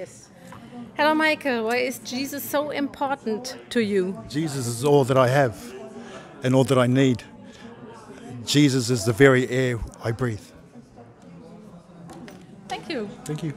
Yes. Hello, Michael. Why is Jesus so important to you? Jesus is all that I have and all that I need. Jesus is the very air I breathe. Thank you. Thank you.